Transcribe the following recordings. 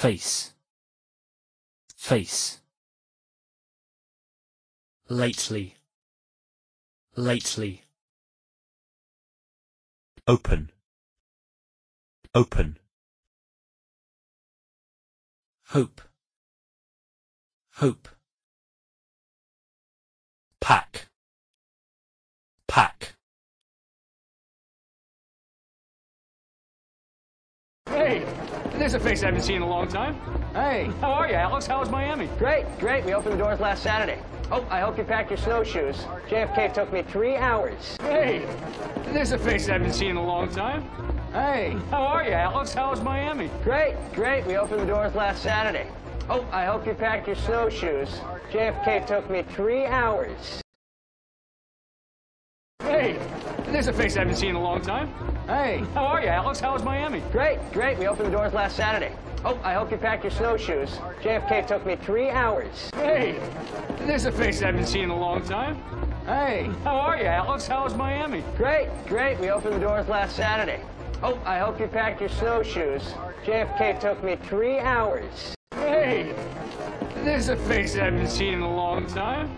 face. Face. Lately. Lately. Open. Open. Hope. Hope. Pack. Pack there's a face I haven't seen in a long time. Hey, how are you, Alex? How was Miami? Great, great. We opened the doors last Saturday. Oh, I hope you packed your snowshoes. JFK took me three hours. Hey, there's a face I haven't seen in a long time. Hey, how are you, Alex? How was Miami? Great, great. We opened the doors last Saturday. Oh, I hope you packed your snowshoes. JFK took me three hours. Hey, there's a face I haven't seen in a long time. Hey, how are you, Alex? How was Miami? Great, great. We opened the doors last Saturday. Oh, I hope you packed your snowshoes. JFK took me three hours. Hey, there's a face I haven't seen in a long time. Hey, how are you, Alex? How was Miami? Great, great. We opened the doors last Saturday. Oh, I hope you packed your snowshoes. JFK took me three hours. Hey, there's a face I haven't seen in a long time.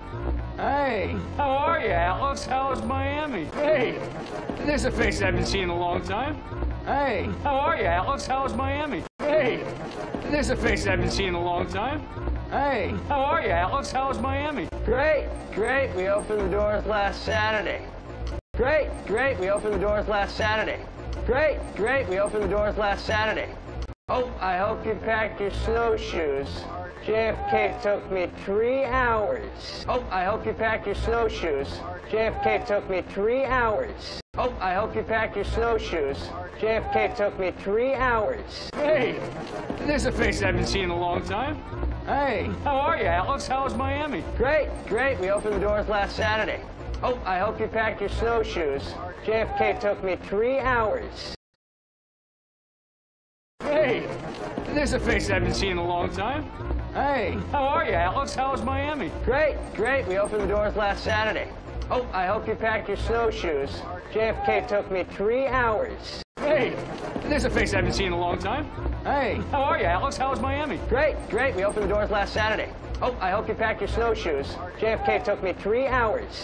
Hey, how are you, Alex? How was Miami? Hey, there's a face I haven't seen in a long time. Hey, how are you, Alex? How was Miami? Hey, there's a face I haven't seen in a long time. Hey, how are you, Alex? How was Miami? Great, great. We opened the doors last Saturday. Great, great. We opened the doors last Saturday. Great, great. We opened the doors last Saturday. Oh, I hope you packed your snowshoes. JFK took me three hours. Oh, I hope you packed your snowshoes. JFK took me three hours. Oh, I hope you packed your snowshoes. JFK took me three hours. Hey, there's a face I haven't seen in a long time. Hey, how are you, Alex? How was Miami? Great, great. We opened the doors last Saturday. Oh, I hope you packed your snowshoes. JFK took me three hours. Hey, there's a face I haven't seen in a long time. Hey, how are you, Alex? How was Miami? Great, great. We opened the doors last Saturday. Oh, I hope you packed your snowshoes. JFK took me three hours. Hey, there's a face I haven't seen in a long time. Hey, how are you, Alex? How was Miami? Great, great. We opened the doors last Saturday. Oh, I hope you packed your snowshoes. JFK took me three hours.